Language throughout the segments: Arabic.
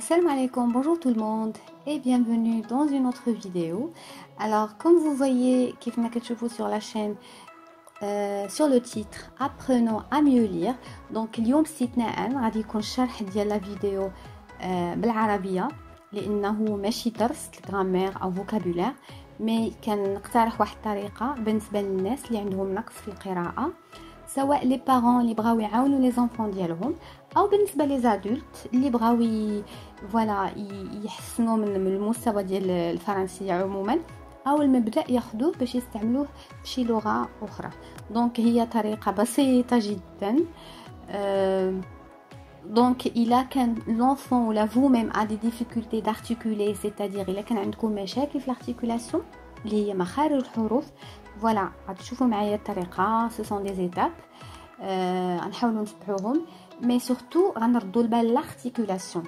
salam alaikum, bonjour tout le monde et bienvenue dans une autre vidéo. Alors comme vous voyez, vous sur la chaîne, euh, sur le titre Apprenons à mieux lire. Donc اليوم استثناء غادي يكون شرح ديال لا فيديو بالعربية لأنه ماشي درس الجرامير أو فوكابولير مي كنقترح واحد الطريقة بالنسبة للناس اللي عندهم نقص في القراءة سواء لي بارون اللي بغاو يعاونوا لي زونفون ديالهم أو بالنسبة les adultes اللي بغاو voilà يحسنوا من المستوى ديال الفرنسية عموما أو المبدأ ياخذوه باش يستعملوه بشي لغة أخرى. donc هي طريقة بسيطة جدا. donc الا كان l'enfant ولا vous-même a des difficultés d'articuler c'est-à-dire الا كان عندكم مشاكل في l'articulation اللي هي مخارج الحروف. voilà غادي تشوفوا معايا الطريقة. ce sont des étapes غنحاولوا نتبعوهم mais surtout غنردوا البال l'articulation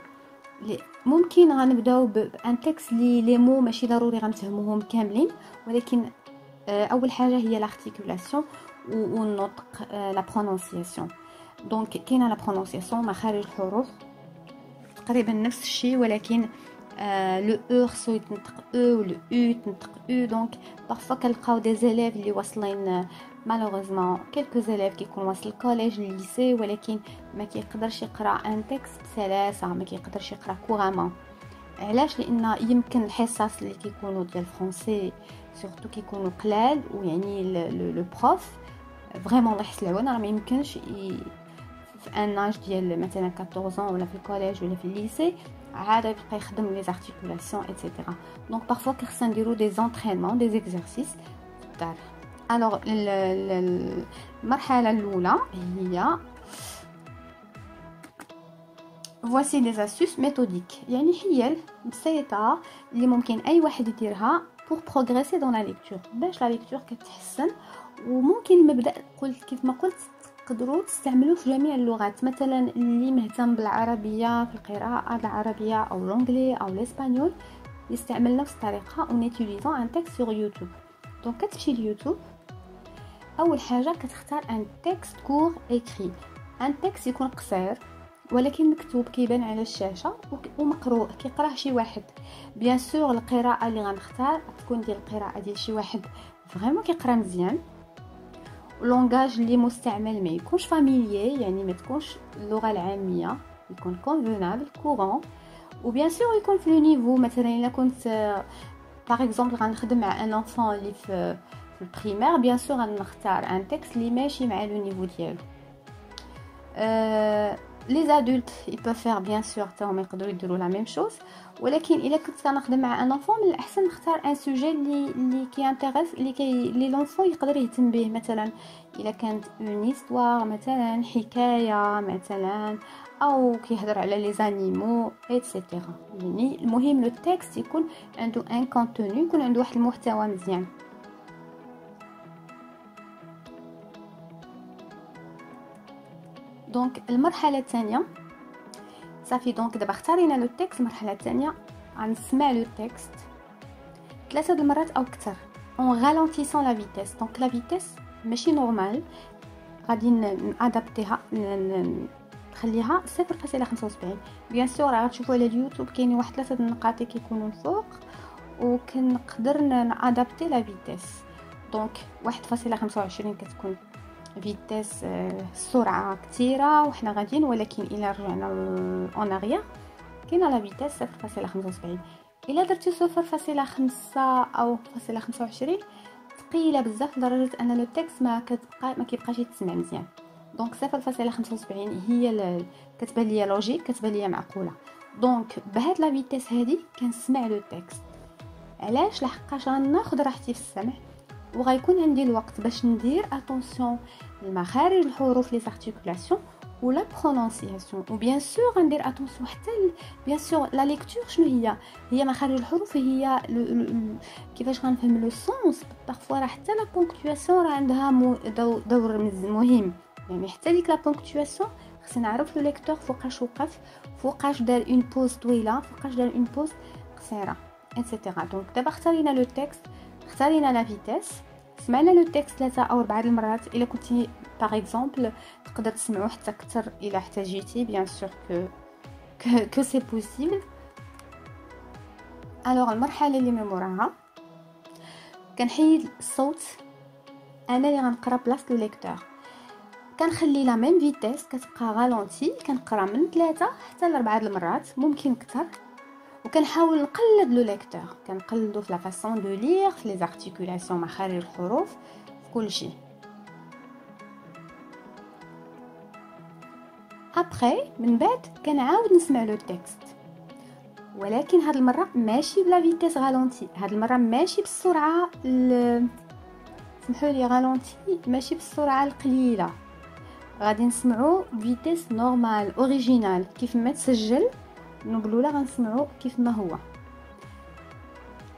ممكن غنبداو ب un texte les les mots ماشي ضروري غنفهموهم كاملين ولكن أول حاجة هي l'articulation والنطق la prononciation donc كاينة la prononciation مخارج الحروف. تقريبا نفس الشيء ولكن لو او خصو يتنطق او ولو او يتنطق او دونك بارفوا كنلقاو دي زيليف اللي واصلين مالوغوزمون كيلكو زيليف كيكون واصل الكوليج لليسي ولكن ما كيقدرش يقرا ان تكست بسلاسه ما كيقدرش يقرا كورامون علاش لان يمكن الحصص اللي كيكونوا ديال الفرونسي سورتو كيكونوا قلال ويعني لو بروف فريمون الله يحسن العون راه ما يمكنش في ان اج ديال مثلا 14 ولا في الكوليج ولا في الليسي عاد يبقى يخدم لي زارتيكولاسيون ايتترا دونك بارفوا كيخصنا نديرو دي زونترينمون دي زيكزارسيس في الدار الوغ المرحله الاولى هي فواسي دي زاستوس ميثوديك يعني حيل بسيطه اللي ممكن اي واحد يديرها بور بروغريسي دون لا ليكتور باش لا ليكتور كتحسن وممكن المبدا قلت كيف ما قلت تقدروا تستعملوه في جميع اللغات مثلا اللي مهتم بالعربية في القراءة العربيه أو l'anglais أو l'espagnol يستعمل نفس الطريقة en utilisant un texte sur YouTube donc كتمشي ليوتيوب أول حاجة كتختار un texte court écrit un texte يكون قصير ولكن مكتوب كيبان على الشاشة ومقروء كيقراه شي واحد. bien sûr القراءة اللي غنختار تكون ديال القراءة ديال شي واحد. vraiment كيقرا مزيان. langage اللي مستعمل ما يكونش familier يعني ما تكونش اللغة العاميه يكون convenable courant وبيان سور يكون في نيفو مثلا الا كنت par exemple غنخدم مع un enfant اللي في في البريمير bien sûr غنختار un texte اللي ماشي مع لو niveau ديالو أه les adultes ils peuvent faire bien sûr حتى هما يقدروا يديروا la même chose ولكن إلا كنت كنخدم مع un enfant من الأحسن نختار un sujet اللي اللي qui intéresse اللي كي اللي l'enfant يقدر يهتم به. مثلا إلا كانت une histoire مثلا حكاية مثلا أو كيهضر على les animaux et cetera يعني المهم le texte يكون عنده un contenu يكون عنده واحد المحتوى مزيان. donc المرحله الثانية صافي donc دابا اختارينا le texte المرحله الثانية غنسمع le texte ثلاثة المرات أو أكثر en ralentissant la vitesse donc la vitesse ماشي normale غادي نادابتيها نخليها 0.75 bien sûr غتشوفوا على اليوتيوب كاينين واحد ثلاثة النقاط كيكونوا الفوق وكنقدر نادابتي la vitesse donc 1.25 كتكون vitesse السرعه كثيره وحنا غاديين ولكن إلا رجعنا en arrière كاينة la vitesse 0.75 إلا درتي 0.5 أو 0.25 ثقيله بزاف لدرجة أن le texte ما كتبقى ما كيبقاش يتسمع مزيان. donc 0.75 هي كتبان ليا logique كتبان ليا معقولة. donc بهاد la vitesse هادي كنسمع le texte. علاش؟ لحقاش غناخذ راحتي في السمع وغيكون عندي الوقت باش ندير اتونسيون لمخارج الحروف لي زارتيكولاسيون ولا برونونسياسيون وبيان سور غندير اتونسيون حتى بيان سور لا ليكتور شنو هي هي مخارج الحروف هي كيفاش غنفهم لو سونس بارفوا راه حتى لا بونكتواسيون راه عندها دور مهم يعني حتى ديك لا بونكتواسيون خصنا نعرف لو ليكتور فوقاش وقف فوقاش دار اون بوز طويله فوقاش دار اون بوز قصيره ايتترا دونك دابا اختارينا لو تكست اختارينا لا فيتيس سمعنا le texte ثلاثة أو أربعة المرات إلا كنتي par exemple تقدر تسمعو حتى أكثر إلا احتاجيتي bien sûr que c'est possible. Alors المرحلة اللي من موراها كنحيد الصوت أنا اللي غنقرأ بلاصة le lecteur. كنخلي la même vitesse كتبقى ralentie كنقرأ من ثلاثة حتى لأربعة المرات ممكن كتر وكنحاول نقلد le lecteur. كنقلدو في la façon de lire في les articulations مخارج الحروف في كلشي ابخي من بعد كنعاود نسمع le texte ولكن هاد المرة ماشي ب la vitesse ralentie هاد المرة ماشي بالسرعة ل... سمحوا لي ralentie ماشي بالسرعة القليلة. غادي نسمعوا vitesse normale originale كيف ما تسجل. نقولوا لا غنسمعوا كيف ما هو.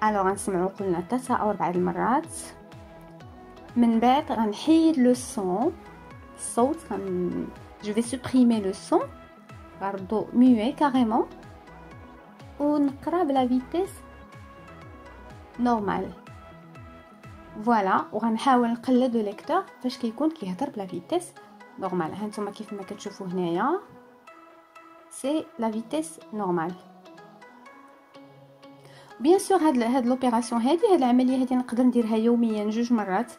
Alors غنسمعوا قلنا ثلاثة أو اربعة المرات. من بعد غنحيد le son الصوت غن je vais supprimer le son غنردو muet carrément ونقرا ب la vitesse normale voilà وغنحاول نقلد lecteur فاش كيكون كيهضر ب la vitesse normale هانتوما كيف ما كتشوفوا هنايا. c'est la vitesse normale bien sûr هاد هاد l'opération هادي هاد العملية هادي نقدر نديرها يوميا جوج مرات.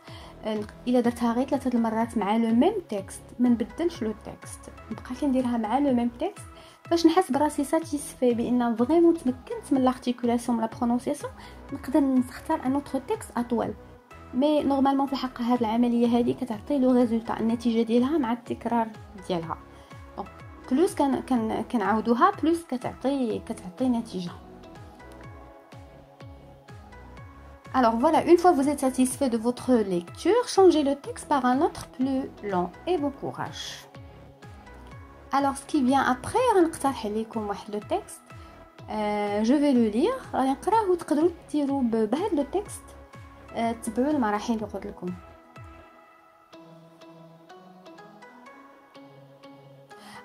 إلا درتها غير ثلاثة المرات مع le même texte ما نبدلش le texte. نبقى كنديرها مع le même texte. باش نحس براسي satisfait بإن vraiment تمكنت من l'articulation la prononciation نقدر نختار un autre texte اطول mais normalement في الحق هاد العملية هذه كتعطي le résultat النتيجة ديالها مع التكرار ديالها. بلوس كان كان كنعاودوها بلوس كتعطي كتعطي نتيجه Alors voilà, une fois vous êtes satisfait de votre lecture, changez le texte par un autre plus long et bon courage. Alors ce qui vient après, غنقترح عليكم واحد لو تكست جو في لو لير غادي نقراه وتقدروا ديروا بهذا لو تكست تبعوا المراحل اللي قلت لكم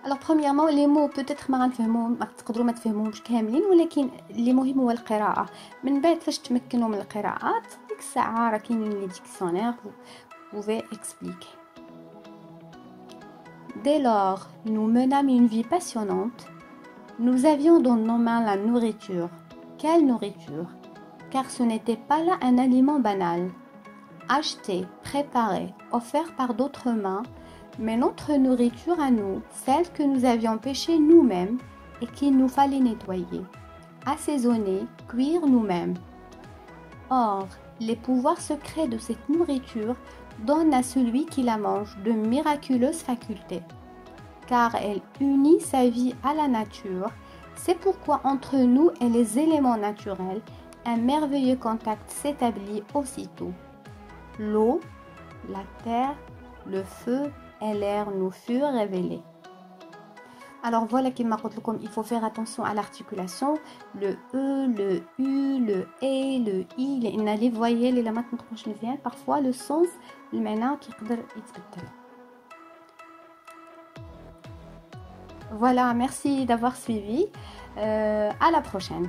الوغ برومييرمون لي مو بوتيتر ما غنفهمو ما تقدروا ما تفهموهمش كاملين ولكن اللي مهم هو القراءه من بعد فاش تمكنوا من القراءه ديك الساعه راه كاينين لي ديكسيونير pouvez expliquer. Dès lors, nous menâmes une vie passionnante. Nous avions dans nos mains la nourriture. Quelle nourriture car ce n'était pas là un aliment banal, acheté, préparé, offert par d'autres mains, mais notre nourriture à nous, celle que nous avions pêchée nous-mêmes et qu'il nous fallait nettoyer, assaisonner, cuire nous-mêmes. Or, les pouvoirs secrets de cette nourriture donnent à celui qui la mange de miraculeuses facultés, car elle unit sa vie à la nature. C'est pourquoi entre nous et les éléments naturels, un merveilleux contact s'établit aussitôt. L'eau, la terre, le feu l'air nous furent révélés. Alors voilà qu'il m'a comme il faut faire attention à l'articulation, le E, le U, le E, le I, les voyelles et la bien. parfois le sens, le maintenant qui Voilà, merci d'avoir suivi. Euh, à la prochaine.